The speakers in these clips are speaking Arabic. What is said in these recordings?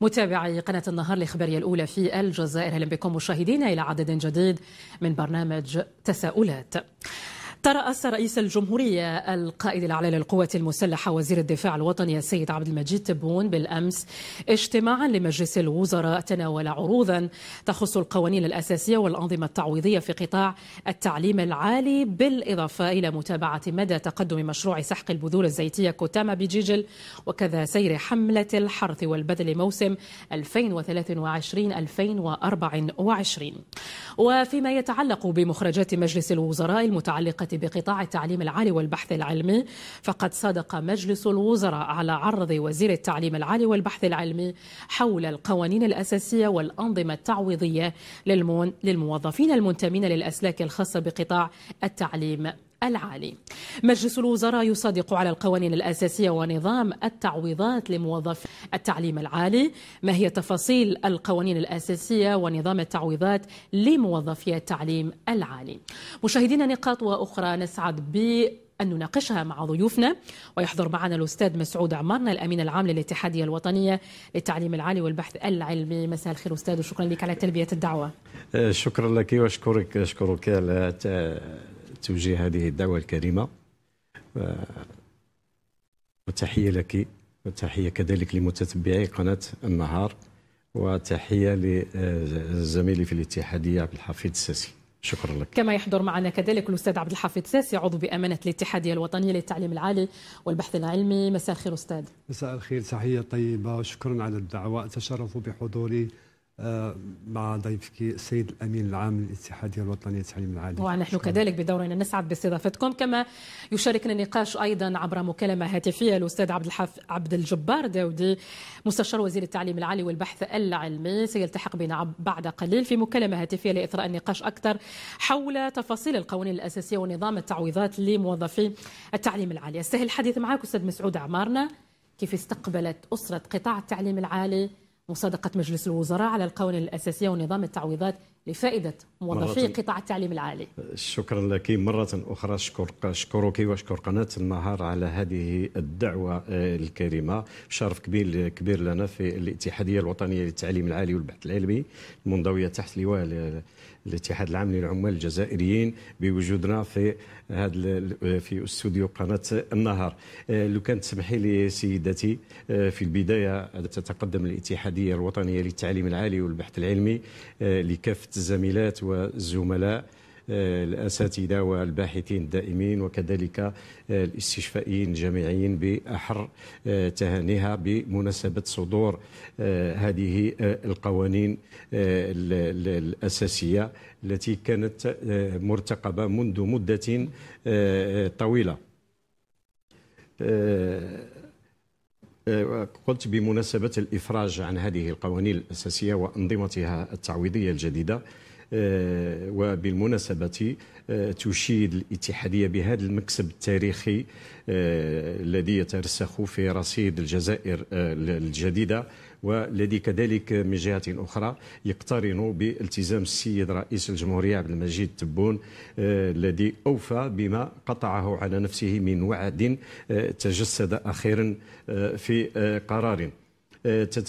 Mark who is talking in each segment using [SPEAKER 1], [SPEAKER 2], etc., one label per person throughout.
[SPEAKER 1] متابعي قناة النهار الإخبارية الأولى في الجزائر. أهلا بكم مشاهدينا إلى عدد جديد من برنامج تساؤلات. ترأس رئيس الجمهورية القائد الأعلى للقوات المسلحة وزير الدفاع الوطني السيد عبد المجيد تبون بالأمس اجتماعا لمجلس الوزراء تناول عروضا تخص القوانين الأساسية والأنظمة التعويضية في قطاع التعليم العالي بالإضافة إلى متابعة مدى تقدم مشروع سحق البذور الزيتية كتامة بجيجل وكذا سير حملة الحرث والبذل موسم 2023-2024 وفيما يتعلق بمخرجات مجلس الوزراء المتعلقة بقطاع التعليم العالي والبحث العلمي فقد صادق مجلس الوزراء على عرض وزير التعليم العالي والبحث العلمي حول القوانين الأساسية والأنظمة التعويضية للموظفين المنتمين للأسلاك الخاصة بقطاع التعليم. العالي. مجلس الوزراء يصادق على القوانين الأساسية ونظام التعويضات لموظفي التعليم العالي ما هي تفاصيل القوانين الأساسية ونظام التعويضات لموظفي التعليم العالي. مشاهدينا نقاط وأخرى. نسعد ب أن نناقشها مع ضيوفنا. ويحضر معنا الأستاذ مسعود عمارنا الأمين العام للاتحادية الوطنية للتعليم العالي والبحث العلمي. مساء الخير أستاذ وشكرا لك على تلبية الدعوة.
[SPEAKER 2] شكرا لك وأشكرك أشكرك على توجيه هذه الدعوة الكريمة. وتحية لك وتحية كذلك لمتتبعي قناة النهار وتحية لزميلي في الاتحادية عبد الحفيظ الساسي. شكرا لك.
[SPEAKER 1] كما يحضر معنا كذلك الأستاذ عبد الحفيظ ساسي عضو بأمانة الاتحادية الوطنية للتعليم العالي والبحث العلمي. مساء الخير أستاذ.
[SPEAKER 3] مساء الخير تحية طيبة. وشكرا على الدعوة. أتشرف بحضوري آه، مع ضيفك السيد الأمين العام للاتحاديه الوطنيه للتعليم العالي.
[SPEAKER 1] ونحن كذلك بدورنا نسعد باستضافتكم كما يشاركنا النقاش أيضا عبر مكالمة هاتفية الأستاذ عبد الحف عبد الجبار داودي مستشار وزير التعليم العالي والبحث العلمي سيلتحق بنا بعد قليل في مكالمة هاتفية لإثراء النقاش أكثر حول تفاصيل القوانين الأساسية ونظام التعويضات لموظفي التعليم العالي. استهل الحديث معك أستاذ مسعود عمارنا كيف استقبلت أسرة قطاع التعليم العالي مصادقة مجلس الوزراء على القوانين الأساسية ونظام التعويضات لفائدة موظفي قطاع التعليم العالي.
[SPEAKER 2] شكرا لك. مرة أخرى أشكر أشكرك وأشكر قناة النهار على هذه الدعوة آه، الكريمة. شرف كبير كبير لنا في الاتحادية الوطنية للتعليم العالي والبحث العلمي المنضوية تحت لواء الاتحاد العام للعمال الجزائريين بوجودنا في هذا في استوديو قناة النهار آه، لو كانت تسمحي لي سيدتي آه، في البداية تتقدم الاتحادية الوطنية للتعليم العالي والبحث العلمي لكافة الزميلات والزملاء الأساتذة والباحثين الدائمين وكذلك الاستشفائيين الجامعيين بأحر تهانيها بمناسبة صدور هذه القوانين الأساسية التي كانت مرتقبة منذ مدة طويلة. قلت بمناسبة الإفراج عن هذه القوانين الأساسية وأنظمتها التعويضية الجديدة آه، وبالمناسبة آه، تشيد الاتحادية بهذا المكسب التاريخي آه، الذي يترسخ في رصيد الجزائر الجديدة والذي كذلك من جهة أخرى يقترن بالتزام السيد رئيس الجمهورية عبد المجيد تبون الذي أوفى بما قطعه على نفسه من وعد تجسد أخيرا في قرار.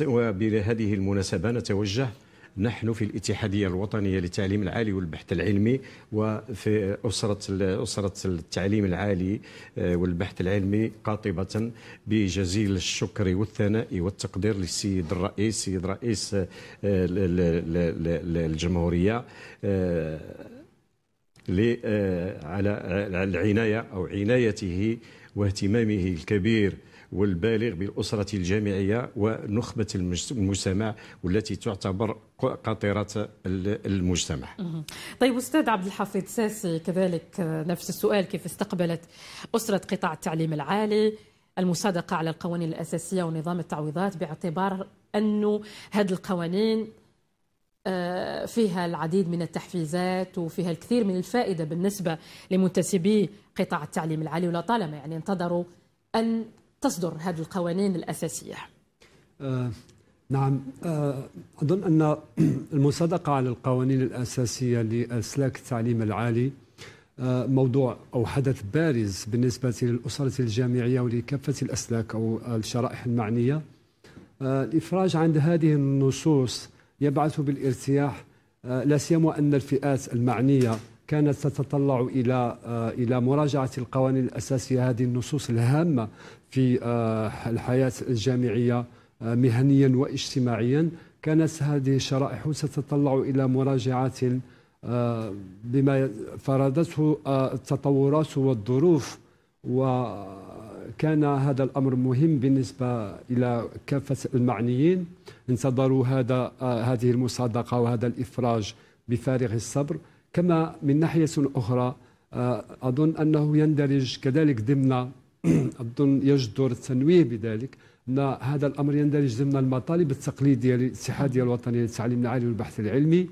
[SPEAKER 2] وبهذه المناسبة نتوجه نحن في الاتحادية الوطنية للتعليم العالي والبحث العلمي وفي أسرة أسرة التعليم العالي آه، والبحث العلمي قاطبة بجزيل الشكر والثناء والتقدير للسيد الرئيس سيد رئيس الجمهورية على العناية أو عنايته واهتمامه الكبير والبالغ بالأسرة الجامعية ونخبة المجتمع والتي تعتبر قاطرة المجتمع.
[SPEAKER 1] طيب أستاذ عبد الحفيظ ساسي كذلك نفس السؤال كيف استقبلت أسرة قطاع التعليم العالي؟ المصادقة على القوانين الأساسية ونظام التعويضات باعتبار أنه هذه القوانين آه، فيها العديد من التحفيزات وفيها الكثير من الفائدة بالنسبة لمنتسبي قطاع التعليم العالي ولطالما يعني انتظروا أن تصدر هذه القوانين الأساسية.
[SPEAKER 3] آه نعم آه أظن أن المصادقة على القوانين الأساسية لأسلاك التعليم العالي آه موضوع أو حدث بارز بالنسبة للأسرة الجامعية ولكافة الأسلاك أو الشرائح المعنية. الإفراج عن هذه النصوص يبعث بالارتياح لا سيما أن الفئات المعنية كانت تتطلع إلى إلى مراجعة القوانين الأساسية هذه النصوص الهامة في الحياة الجامعية. مهنيا واجتماعيا. كانت هذه الشرائح ستتطلع إلى مراجعه بما فرضته التطورات والظروف. وكان هذا الأمر مهم بالنسبة إلى كافة المعنيين. انتظروا هذا هذه المصادقة وهذا الإفراج بفارغ الصبر. كما من ناحية أخرى أظن أنه يندرج كذلك ضمن أظن يجدر التنويه بذلك. ان هذا الأمر يندرج ضمن المطالب التقليدية للاتحاديه الوطنيه للتعليم العالي والبحث العلمي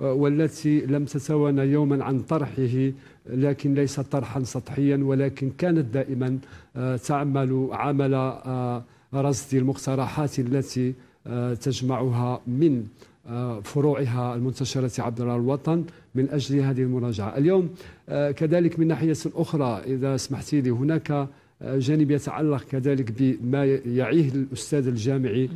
[SPEAKER 3] والتي لم تتوانى يوما عن طرحه لكن ليس طرحا سطحيا ولكن كانت دائما آه، تعمل عمل آه، رصد المقترحات التي تجمعها من فروعها المنتشرة عبر الوطن من أجل هذه المراجعة. اليوم كذلك من ناحية أخرى إذا سمحت لي هناك جانب يتعلق كذلك بما يعيه الأستاذ الجامعي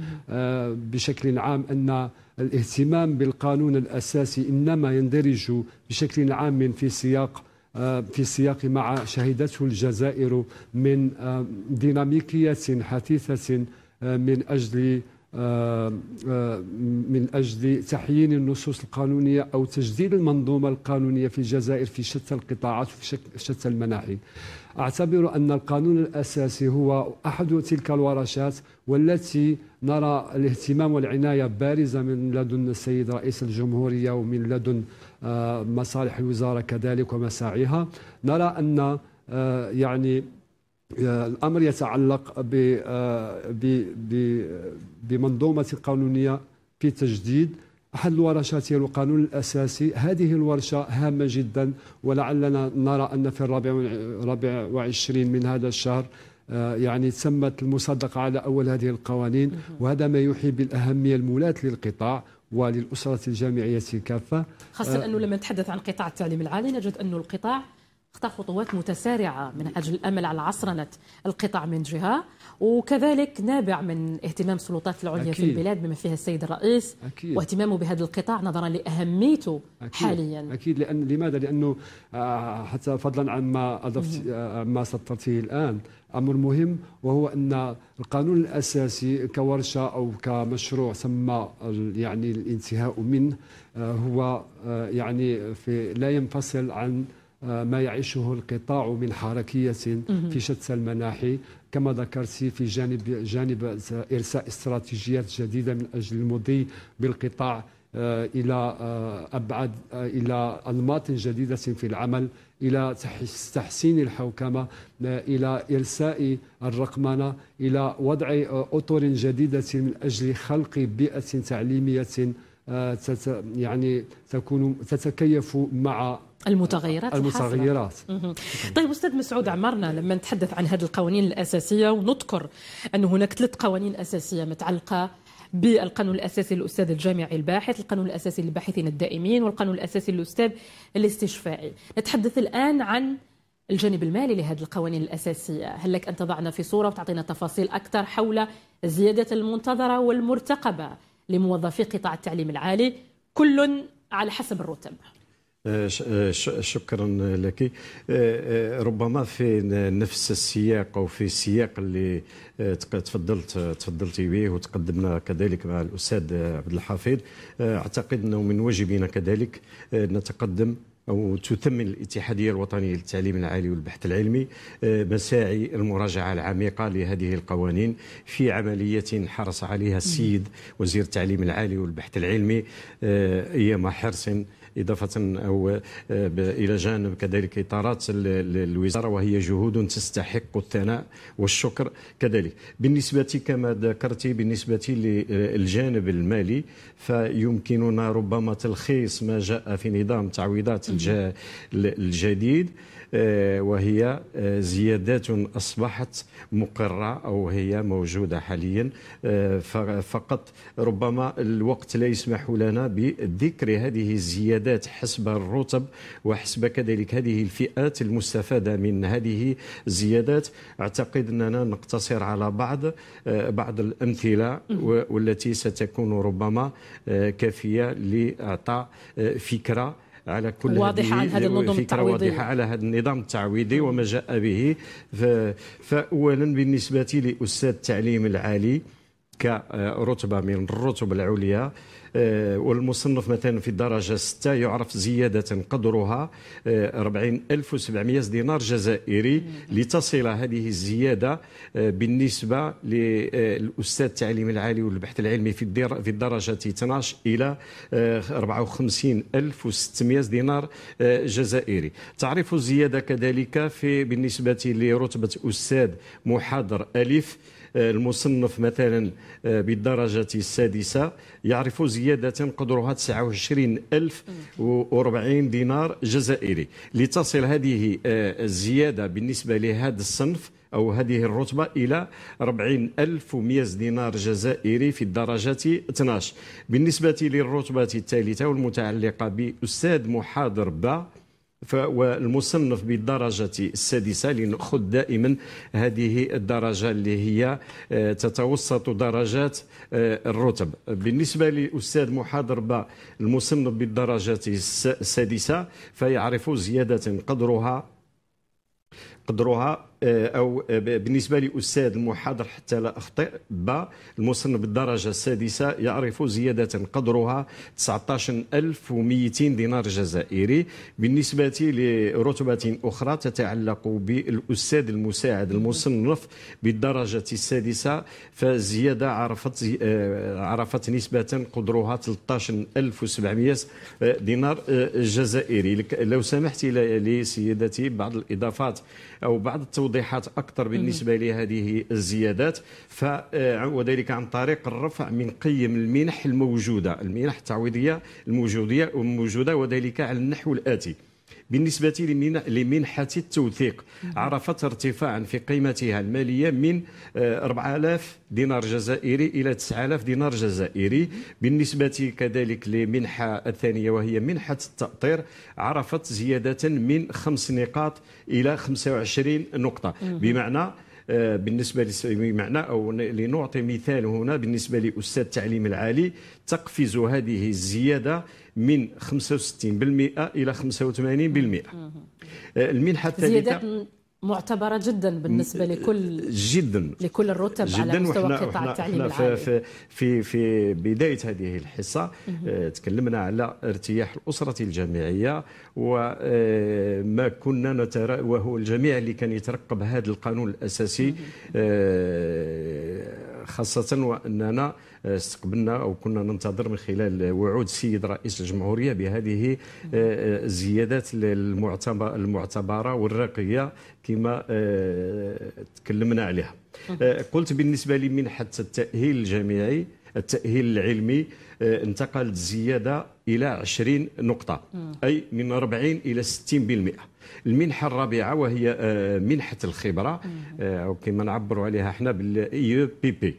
[SPEAKER 3] بشكل عام أن الاهتمام بالقانون الأساسي إنما يندرج بشكل عام في سياق آه، في سياق ما شهدته الجزائر من آه، ديناميكية حثيثة آه، من أجل من أجل تحيين النصوص القانونية أو تجديد المنظومة القانونية في الجزائر في شتى القطاعات وفي شتى المناحي. أعتبر أن القانون الأساسي هو أحد تلك الورشات والتي نرى الاهتمام والعناية بارزة من لدن السيد رئيس الجمهورية ومن لدن آه، مصالح الوزارة كذلك ومساعيها نرى أن آه، يعني الأمر يتعلق بمنظومة قانونية في تجديد أحد الورشات هي القانون الأساسي. هذه الورشة هامة جدا ولعلنا نرى أن في الرابع وعشرين من هذا الشهر آه، يعني تمت المصادقة على أول هذه القوانين. وهذا ما يوحي بالأهمية المولاة للقطاع وللأسرة الجامعية كافة.
[SPEAKER 1] خاصة آه، أنه لما نتحدث عن قطاع التعليم العالي نجد أن القطاع اخطى خطوات متسارعة من أجل الأمل على عصرنة القطاع من جهة وكذلك نابع من اهتمام السلطات العليا أكيد. في البلاد بما فيها السيد الرئيس أكيد. واهتمامه بهذا القطاع نظرا لأهميته أكيد. حاليا
[SPEAKER 3] أكيد لأن لماذا؟ لأنه آه، حتى فضلا عن ما أضفت آه، ما سطرته الآن أمر مهم وهو أن القانون الأساسي كورشة أو كمشروع ثم يعني الانتهاء منه آه، هو يعني في لا ينفصل عن ما يعيشه القطاع من حركية في شتى المناحي كما ذكرت في جانب جانب إرساء استراتيجيات جديدة من أجل المضي بالقطاع آه، إلى آه، أبعد آه، إلى أنماط جديدة في العمل إلى تحسين الحوكمة إلى إرساء الرقمنة إلى وضع أطر جديدة من أجل خلق بيئة تعليمية يعني تكون تتكيف مع
[SPEAKER 1] المتغيرات
[SPEAKER 3] المتغيرات.
[SPEAKER 1] طيب أستاذ مسعود عمرنا لما نتحدث عن هذه القوانين الأساسية ونذكر انه هناك ثلاث قوانين أساسية متعلقة بالقانون الأساسي للأستاذ الجامعي الباحث، القانون الأساسي للباحثين الدائمين، والقانون الأساسي للأستاذ الاستشفائي. نتحدث الآن عن الجانب المالي لهذه القوانين الأساسية، هل لك أن تضعنا في صورة وتعطينا تفاصيل أكثر حول الزياده المنتظرة والمرتقبة لموظفي قطاع التعليم العالي؟ كل على حسب الرتب؟
[SPEAKER 2] آه، آه، شكرا لك. آه، ربما في نفس السياق أو في السياق اللي تفضلت تفضلت به وتقدمنا كذلك مع الأستاذ عبد الحفيظ. أعتقد أنه من واجبنا كذلك نتقدم أو تثمن الاتحادية الوطنية للتعليم العالي والبحث العلمي مساعي المراجعة العميقة لهذه القوانين في عملية حرص عليها السيد وزير التعليم العالي والبحث العلمي أيام حرص. إضافة أو آه، إلى جانب كذلك إطارات الوزارة وهي جهود تستحق الثناء والشكر كذلك. بالنسبة كما ذكرت بالنسبة للجانب المالي فيمكننا ربما تلخيص ما جاء في نظام تعويضات الجديد. آه، وهي آه، زيادات أصبحت مقرة أو هي موجودة حاليا آه، فقط ربما الوقت لا يسمح لنا بذكر هذه الزيادات حسب الرتب وحسب كذلك هذه الفئات المستفادة من هذه الزيادات. أعتقد أننا نقتصر على بعض بعض الأمثلة والتي ستكون ربما كافية لإعطاء فكرة على كل
[SPEAKER 1] واضحة عن هذه النظم التعويضية.
[SPEAKER 2] واضحة على هذا النظام التعويضي وما جاء به. فأولا بالنسبة لأستاذ التعليم العالي كرتبة من الرتب العليا آه، والمصنف مثلا في الدرجة 6 يعرف زيادة قدرها 40700 آه، دينار جزائري لتصل هذه الزيادة آه، بالنسبة للأستاذ التعليم العالي والبحث العلمي في في الدرجة 12 إلى 54600 دينار جزائري. تعرف الزيادة كذلك في بالنسبة لرتبة أستاذ محاضر ألف المصنف مثلا آه، بالدرجة السادسة يعرف زيادة قدرها 29040 دينار جزائري. لتصل هذه آه، الزيادة بالنسبة لهذا الصنف أو هذه الرتبة إلى 40100 دينار جزائري في الدرجة 12 بالنسبة للرتبة الثالثة والمتعلقة بأستاذ محاضر با والمصنف بالدرجة السادسة لنأخذ دائما هذه الدرجة اللي هي آه، تتوسط درجات آه، الرتب. بالنسبة لأستاذ محاضر المصنف بالدرجة السادسة فيعرف زيادة قدرها قدرها آه، أو آه، بالنسبة لأستاذ المحاضر حتى لا أخطئ با المصنف بالدرجة السادسة يعرف زيادة قدرها 19200 دينار جزائري. بالنسبة لرتبة أخرى تتعلق بالأستاذ المساعد المصنف بالدرجة السادسة فالزياده عرفت آه، عرفت نسبة قدرها 13700 دينار جزائري. لو سمحت لي سيدتي بعض الإضافات. أو بعض التوضيحات أكثر بالنسبة لهذه الزيادات. ف وذلك عن طريق الرفع من قيم المنح الموجودة المنح التعويضية الموجودة وذلك على النحو الآتي. بالنسبة لمنحة التوثيق. عرفت ارتفاعا في قيمتها المالية من 4000 آه، دينار جزائري إلى 9000 دينار جزائري. بالنسبة كذلك لمنحة الثانية وهي منحة التأطير عرفت زيادة من خمس نقاط إلى 25 نقطة. بمعنى بالنسبة بمعنى أو لنعطي مثال هنا بالنسبة لأستاذ التعليم العالي تقفز هذه الزيادة من 65% إلى 85% آه، المنحة الثالثة
[SPEAKER 1] معتبرة جدا بالنسبة لكل
[SPEAKER 2] جدا.
[SPEAKER 1] لكل الرتب جداً. على مستوى قطاع التعليم العالي
[SPEAKER 2] في, في في بداية هذه الحصة آه، تكلمنا على ارتياح الأسرة الجامعية وما كنا نترى وهو الجميع اللي كان يترقب هذا القانون الأساسي آه، خاصة وأننا استقبلنا أو كنا ننتظر من خلال وعود السيد رئيس الجمهورية بهذه آه، آه، الزيادات المعتبرة والراقيه كما آه، تكلمنا عليها. قلت بالنسبة لمنحه التأهيل الجامعي التأهيل العلمي انتقلت الزياده إلى 20 نقطة أي من 40 إلى 60% المنحة الرابعة وهي منحة الخبرة. أو كما نعبروا عليها إحنا بالإي بي بي.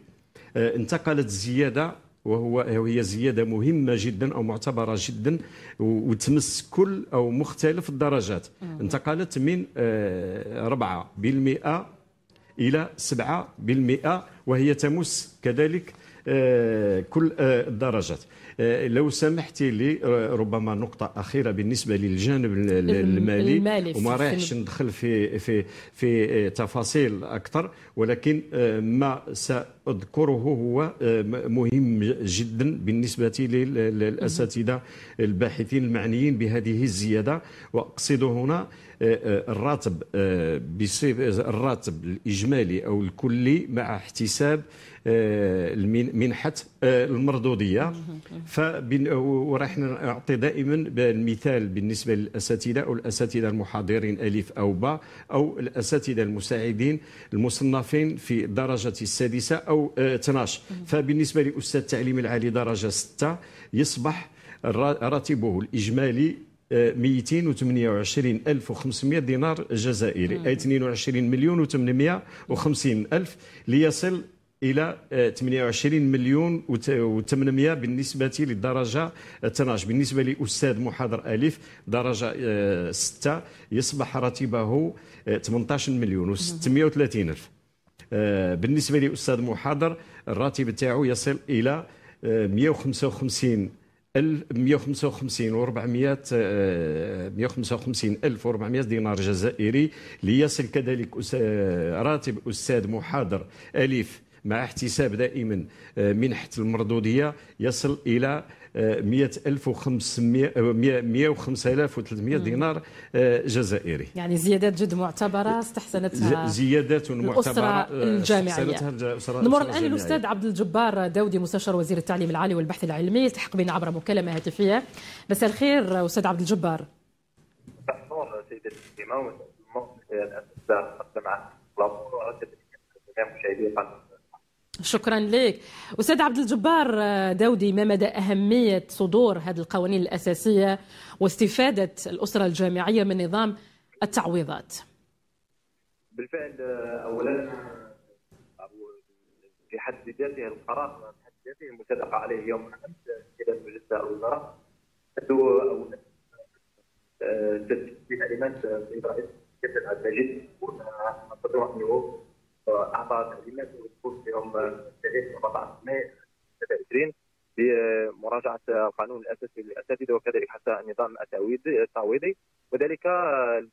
[SPEAKER 2] آه، انتقلت زيادة وهو وهي زيادة مهمة جدا أو معتبرة جدا وتمس كل أو مختلف الدرجات. انتقلت من 4% آه، إلى 7% وهي تمس كذلك آه، كل الدرجات آه، لو سمحت لي آه، ربما نقطة أخيرة بالنسبة للجانب المالي, المالي وما رايحش ندخل في في في آه، تفاصيل أكثر ولكن ما سأذكره هو مهم جدا بالنسبة للأساتذة الباحثين المعنيين بهذه الزيادة. وأقصد هنا الراتب الراتب الإجمالي أو الكلي مع احتساب منحة المردودية وراح نعطي دائما المثال بالنسبة للأساتذة أو الأساتذة المحاضرين ألف أو باء أو الأساتذة المساعدين المصنفين في الدرجة السادسة أو 12 فبالنسبة لأستاذ التعليم العالي درجة 6 يصبح راتبه الإجمالي 228500 دينار جزائري. أي 22 مليون و850 ألف ليصل إلى 28 مليون و800 بالنسبة للدرجه 12 بالنسبة لأستاذ محاضر الف درجة 6 يصبح راتبه 18 مليون و630 ألف. بالنسبة لاستاذ محاضر الراتب تاعو يصل إلى 155 155 و 400 155 ألف و 400 دينار جزائري. ليصل كذلك راتب أستاذ محاضر ألف مع احتساب دائما آه، منحة المردودية يصل إلى 100500 105300 دينار آه، جزائري.
[SPEAKER 1] يعني زيادات جد معتبرة استحسنتها
[SPEAKER 2] زيادات معتبرة
[SPEAKER 1] آه، الجامعية. نمر الآن للاستاذ عبد الجبار داودي مستشار وزير التعليم العالي والبحث العلمي يلتحق بنا عبر مكالمة هاتفية. مساء الخير أستاذ عبد الجبار. سيدي الكريمه مشاهدي شكرا لك. أستاذ عبد الجبار آه، داودي ما مدى أهمية صدور هذه القوانين الأساسية واستفادة الأسرة الجامعية من نظام التعويضات؟
[SPEAKER 4] بالفعل آه، اولا في حد ذاته القرار في حد ذاته المتفق عليه يوم أمس خلال مجلس الوزراء. آه، تسجيل تعليمات في رئيس كابتن عبد المجيد اعطى تعليمات في يوم التاريخ 14 مايو 2020 بمراجعة القانون الأساسي للأساتذة وكذلك حتى النظام التعويضي وذلك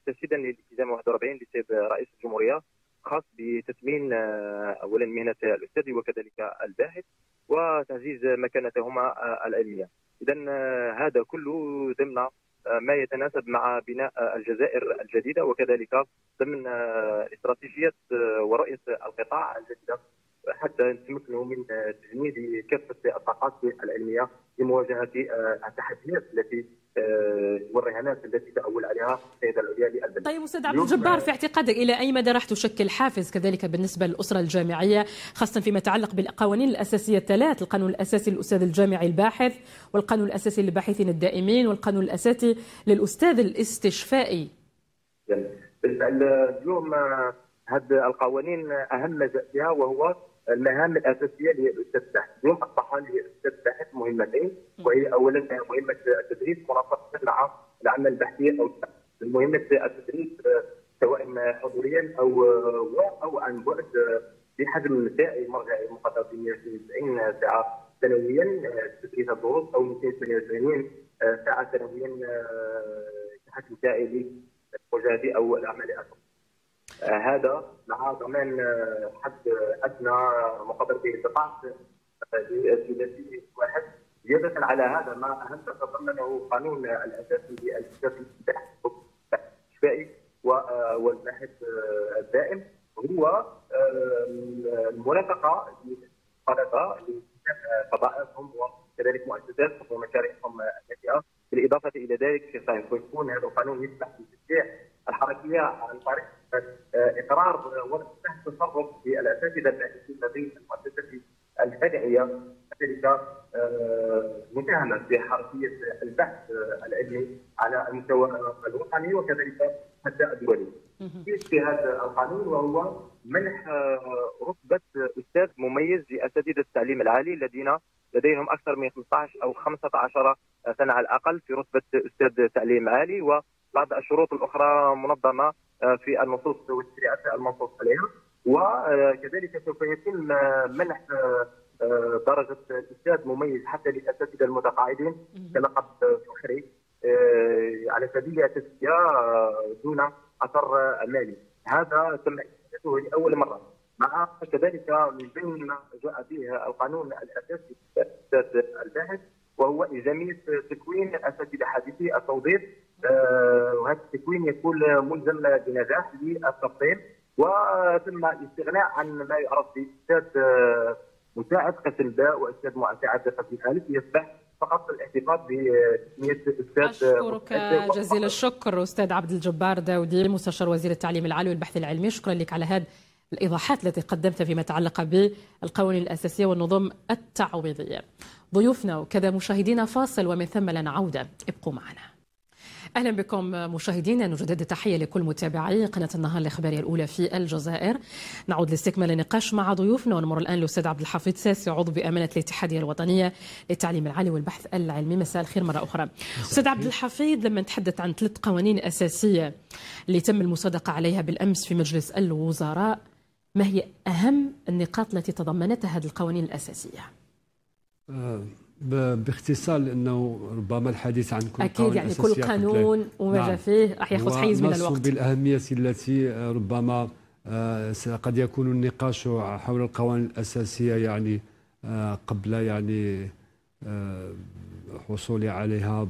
[SPEAKER 4] تجسيدا للالتزام 41 لسيد رئيس الجمهورية خاص بتثمين اولا مهنة الأستاذ وكذلك الباحث وتعزيز مكانتهما العلمية. اذا هذا كله ضمن ما يتناسب مع بناء الجزائر الجديدة وكذلك ضمن استراتيجية ورؤية القطاع الجديدة حتى نتمكنوا من تجنيد كافة الطاقات العلمية لمواجهة التحديات التي والرهانات التي تأول عليها السيدة العليا للبلد.
[SPEAKER 1] طيب أستاذ عبد الجبار في اعتقادك إلى أي مدى راح تشكل حافز كذلك بالنسبة للأسرة الجامعية خاصة فيما يتعلق بالقوانين الأساسية الثلاث، القانون الأساسي للأستاذ الجامعي الباحث، والقانون الأساسي للباحثين الدائمين، والقانون الأساسي للأستاذ الاستشفائي.
[SPEAKER 4] بالفعل اليوم هذه القوانين أهم فيها وهو المهام الأساسية للاستاذ الباحث، اليوم اصبح للاستاذ الباحث مهمتين. وهي اولا مهمة التدريس مرافقة العمل البحثي أو مهمه التدريس سواء حضوريا أو أو عن بعد بحجم ساعي مرجعي مقدر ب 190 ساعة سنويا تدريس الدروس أو 288 ساعة سنويا كحجم ساعي للمواجهه أو الاعمال الاخرى. هذا مع ضمان حد أدنى به استطاعه ثلاثي واحد زياده على هذا ما اهم تضمنه قانون الاساسي للكتاب الشفائي والباحث الدائم. هو المرافقه للطلبه فضائلهم وكذلك مؤسساتهم ومشاريعهم الناشئه بالإضافة إلى ذلك سيكون هذا القانون يسمح بتشجيع الحركية عن طريق إقرار وفتح التصرف بالاساتذه الباحثين لدى المؤسسة الفرعيه كذلك مساهمه في حركيه البحث العلمي على المستوى الوطني وكذلك حتى الدولي. في هذا القانون وهو منح رتبة أستاذ مميز لأساتذة التعليم العالي الذين لديهم أكثر من 15 أو 15 سنة على الأقل في رتبة أستاذ تعليم عالي وبعض الشروط الأخرى منظمة في النصوص والتشريعات المنصوص عليها. وكذلك سوف يتم منح درجة أستاذ مميز حتى للأساتذة المتقاعدين كلقب فخري على سبيل التزكية دون أثر مالي. هذا تم إحداثه لأول مرة. مع كذلك من بين ما جاء به القانون الأساسي الباحث وهو إلزامية تكوين أساتذة حديثي التوظيف وهذا التكوين يكون ملزم بنجاح للتفصيل وتم الاستغناء عن ما يعرف باستاذ مساعد قسم باء وأستاذ مساعد قسم الف يصبح فقط الاحتفاظ بتسمية أستاذ
[SPEAKER 1] أشكرك جزيل الشكر أستاذ عبد الجبار داودي مستشار وزير التعليم العالي والبحث العلمي شكرا لك على هذه الإيضاحات التي قدمتها فيما يتعلق بالقوانين الأساسية والنظم التعويضية. ضيوفنا وكذا مشاهدينا فاصل ومن ثم لنا عودة ابقوا معنا. أهلا بكم مشاهدينا نجدد التحية لكل متابعي قناة النهار الإخبارية الأولى في الجزائر. نعود لاستكمال النقاش مع ضيوفنا ونمر الآن للاستاذ عبد الحفيظ ساسي عضو بأمانة الاتحادية الوطنية للتعليم العالي والبحث العلمي. مساء الخير مرة أخرى. أستاذ عبد الحفيظ لما نتحدث عن ثلاث قوانين أساسية اللي تم المصادقة عليها بالأمس في مجلس الوزراء ما هي أهم النقاط التي تضمنتها هذه القوانين الأساسية؟
[SPEAKER 3] آه، باختصار لأنه ربما الحديث عن كل
[SPEAKER 1] أكيد يعني كل قانون وما نعم. فيه؟ راح يأخذ حيز من الوقت.
[SPEAKER 3] بالأهمية التي ربما آه، قد يكون النقاش حول القوانين الأساسية يعني آه، قبل يعني آه، حصولي عليها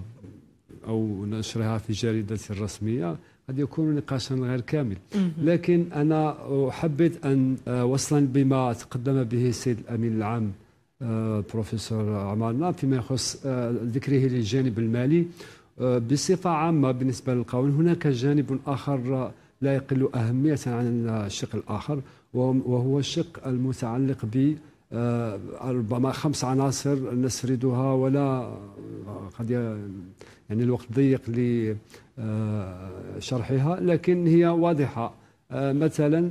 [SPEAKER 3] أو نشرها في جريدة رسمية قد يكون نقاشا غير كامل. لكن أنا حبيت أن وصلا بما تقدم به السيد الأمين العام بروفيسور عمارنا فيما يخص آه، ذكره للجانب المالي. آه، بصفة عامة بالنسبة للقانون هناك جانب آخر لا يقل أهمية عن الشق الآخر وهو الشق المتعلق ب ربما خمس عناصر نسردها ولا قد يعني الوقت ضيق لشرحها لكن هي واضحة. مثلا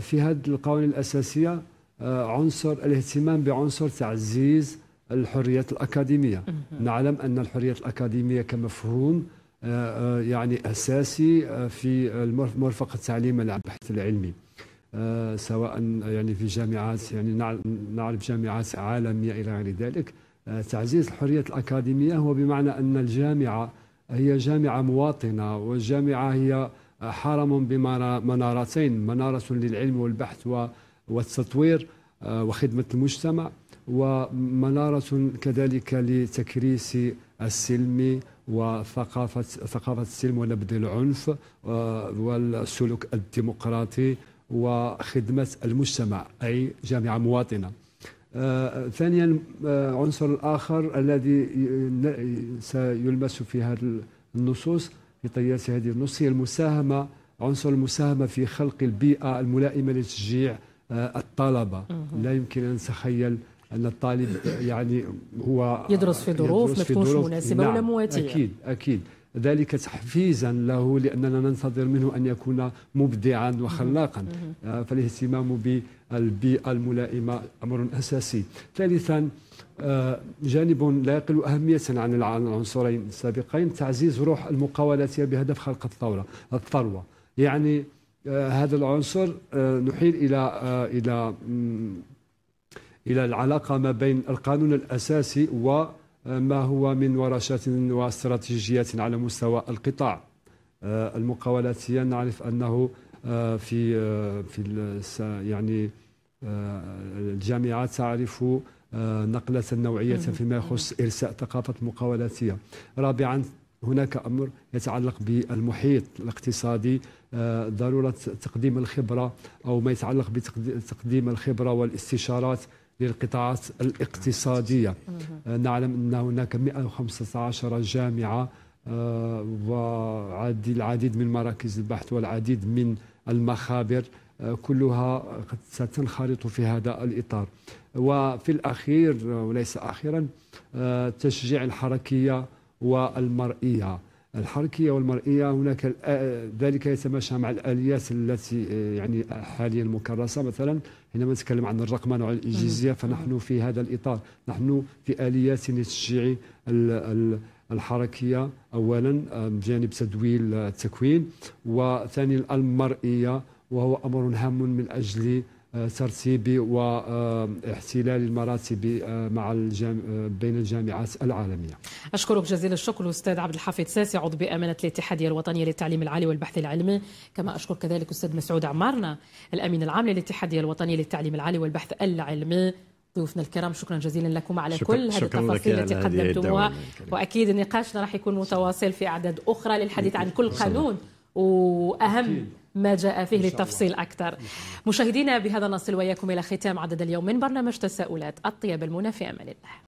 [SPEAKER 3] في هذه القوانين الأساسية آه، عنصر الاهتمام بعنصر تعزيز الحريات الأكاديمية. نعلم أن الحريات الأكاديمية كمفهوم آه، آه، يعني أساسي في مرفق التعليم البحث العلمي. سواء يعني في جامعات يعني نعرف جامعات عالمية إلى غير ذلك. تعزيز الحريات الأكاديمية هو بمعنى أن الجامعة هي جامعة مواطنة والجامعة هي حرم بمنارتين منارة للعلم والبحث والتطوير آه، وخدمة المجتمع ومنارة كذلك لتكريس السلم وثقافة ثقافة السلم ونبذ العنف آه، والسلوك الديمقراطي وخدمة المجتمع أي جامعة مواطنة. آه ثانيا عنصر الآخر الذي سيلمس في هذه النصوص في طيات هذه النصوص هي المساهمة عنصر المساهمة في خلق البيئة الملائمة لتشجيع الطلبة. لا يمكن أن نتخيل أن الطالب يعني هو
[SPEAKER 1] يدرس في ظروف ما تكونش مناسبة نعم ولا مواتية.
[SPEAKER 3] أكيد أكيد. ذلك تحفيزا له لأننا ننتظر منه أن يكون مبدعا وخلاقا. آه، فالاهتمام بالبيئة الملائمة أمر أساسي. ثالثا آه، جانب لا يقل أهمية عن العنصرين السابقين تعزيز روح المقاولاتية بهدف خلق الثورة الثروة. يعني آه، هذا العنصر آه، نحيل إلى آه، إلى إلى العلاقة ما بين القانون الأساسي وما هو من ورشات واستراتيجيات على مستوى القطاع. المقاولاتيه نعرف أنه في في يعني الجامعات تعرف نقلة نوعية فيما يخص إرساء ثقافة مقاولاتية رابعا هناك أمر يتعلق بالمحيط الاقتصادي آه، ضرورة تقديم الخبرة أو ما يتعلق بتقديم الخبرة والاستشارات للقطاعات الاقتصادية. آه، نعلم أن هناك 115 جامعة آه، والعديد من مراكز البحث والعديد من المخابر كلها ستنخرط في هذا الإطار. وفي الأخير وليس أخيرا تشجيع الحركية والمرئية. الحركية والمرئية هناك ذلك يتماشى مع الآليات التي يعني حاليا مكرسة مثلا. حينما نتكلم عن الرقمنة والإنجليزية فنحن في هذا الإطار. نحن في آليات لتشجيع الحركية أولا بجانب تدويل التكوين وثانيا المرئية وهو أمر هام من أجل ترتيب واحتلال المراتب آه، مع الجام... آه، بين الجامعات العالمية.
[SPEAKER 1] أشكرك جزيل الشكر الأستاذ عبد الحفيظ ساسي عضو بأمانة الاتحادية الوطنية للتعليم العالي والبحث العلمي. كما أشكر كذلك أستاذ مسعود عمارنا الأمين العام للاتحادية الوطنية للتعليم العالي والبحث العلمي. ضيوفنا الكرام شكرا جزيلا لكم على شكرا كل هذه التفاصيل التي قدمتموها وأكيد نقاشنا راح يكون متواصل في أعداد أخرى للحديث عن كل قانون وأهم ما جاء فيه للتفصيل أكثر. مشاهدينا بهذا نصل وإياكم إلى ختام عدد اليوم. من برنامج تساؤلات الطيب المنى في أمان الله.